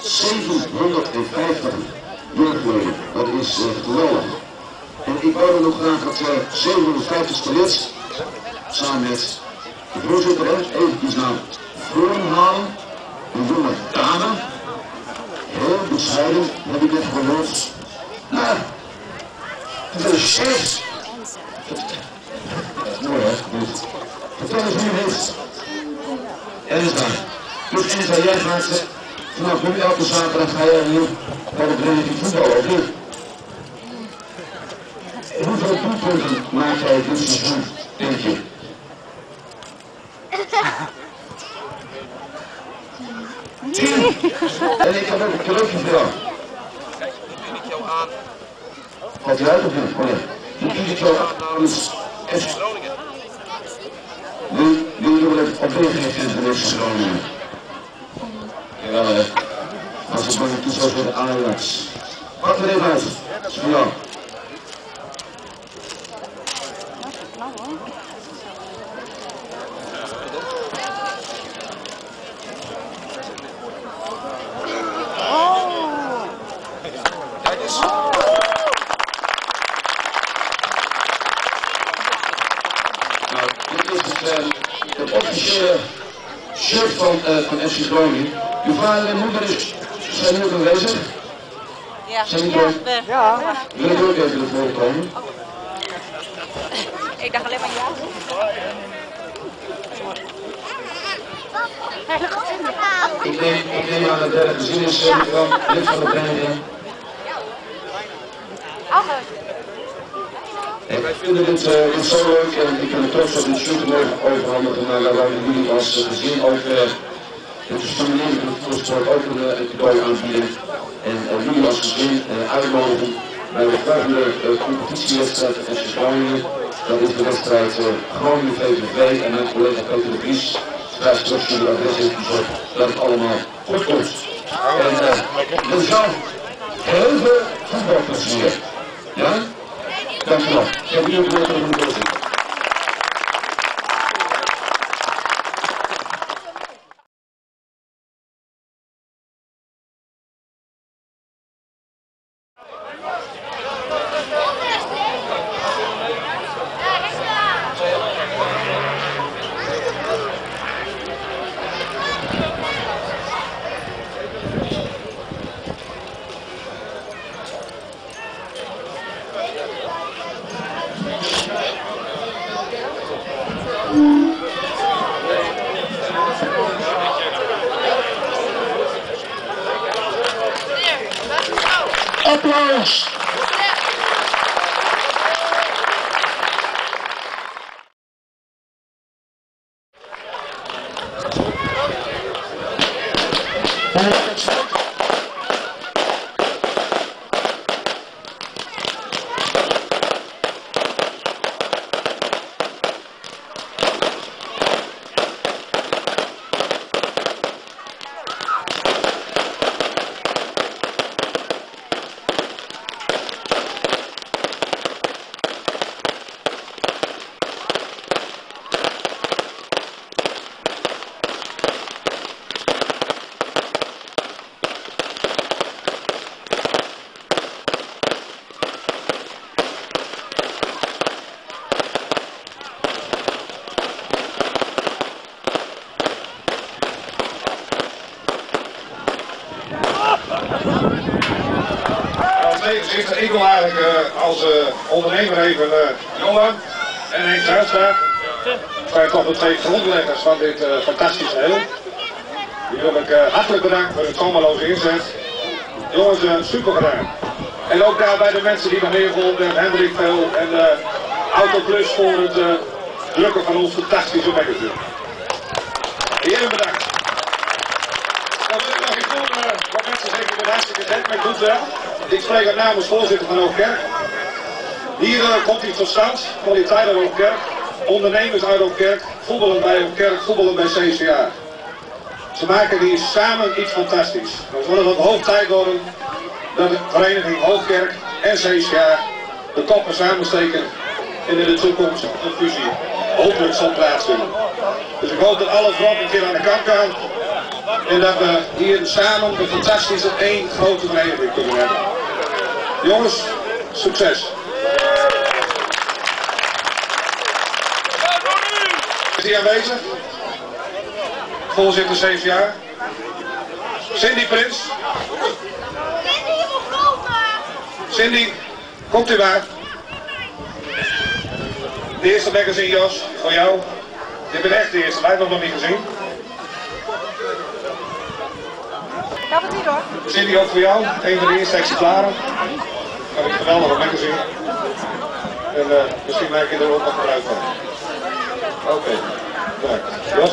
750 jeugdleden. Dat is geweldig. En ik wou dan nog graag het uh, 750ste lid, samen met de voorzitter, eventjes naar voren halen. Een jonge dame. Heel bescheiden, heb ik net gehoord. Nou, de chef. Mooi hè, goed. Vertel het is. En is daar. Dus Enza, jij gaat eh, vanaf nu elke zaterdag ga jij hier bij de vereniging voetballen, of niet? Hoeveel doelpunten maak jij dit seizoen, denk je? Tien! En ik heb ook een cadeautje voor jou. Kijk, nu bied ik jou aan Gaat u uit of niet? Oh. Nu ik jou aan namens FC Groningen. Wie, wie wil het op de FC Groningen? Hè. Als het maar niet toe zou voor de Ajax. Pak er. Kijk eens. Nou, dit is het, eh, officiële shirt van, eh, van FC. Uw vader en moeder zijn nu ook aanwezig. Ja, Zijn die ja, er? we- Ja. Wil ik ook even naar voren komen? ik dacht alleen maar ja. Ik neem, ik neem aan dat derde gezin is uh, van lid van de vereniging. En wij vinden dit, uh, dit zo leuk en ik ben er trots op shirt mogen overhandigen naar waar jullie als gezin ook het stimuleren van de voetbalsport ook een, een cadeau aanbieden. En jullie als gezin uh, uitnodigen bij de volgende uh, competitiewedstrijd van FC Groningen. Dat is de wedstrijd Groningen VVV en mijn collega Peter de Vries schrijft straks jullie adres even op dat het allemaal goed komt. En uh, dus jou heel veel voetbalplezier. Ja? Dankjewel. Ik heb nu ook aplausos. De ik, ik wil eigenlijk uh, als uh, ondernemer even uh, Johan en Henk Zijlstra, zijn toch de twee grondleggers van dit fantastische heel. Die wil ik hartelijk bedanken voor het komaloze inzet. Jongens, super gedaan. En ook daar bij de mensen die nog meer geholpen Hendrik Veel en de Autoplus voor het drukken van ons fantastische magazine. Heren bedankt. Dan wil ik nog even voor wat mensen zeggen, ik ben hartstikke maar ik doe het wel. Ik spreek uit namens voorzitter van Hoogkerk. Hier uh, komt hij tot stand, kwaliteit uit Hoogkerk, ondernemers uit Hoogkerk, voetballen bij Hoogkerk, voetballen bij CCA. Ze maken hier samen iets fantastisch. Het wordt wat hoog tijd worden dat de vereniging Hoogkerk en CCA de koppen samensteken en in de toekomst een fusie hopelijk zal plaatsvinden. Dus ik hoop dat alle vrouwen een keer aan de kant gaan en dat we hier samen een fantastische één grote vereniging kunnen hebben. Jongens, succes! Is hij aanwezig? Voorzitter CVA. Cindy Prins. Cindy, komt u maar. De eerste magazine Jos, voor jou. Je bent echt de eerste, wij hebben hem nog niet gezien. Gaat het niet hoor. Cindy ook voor jou, een van de eerste exemplaren. Heb ik geweldig magazine. En uh, misschien maak je er ook nog gebruik van. Oké, okay. bedankt. Jos?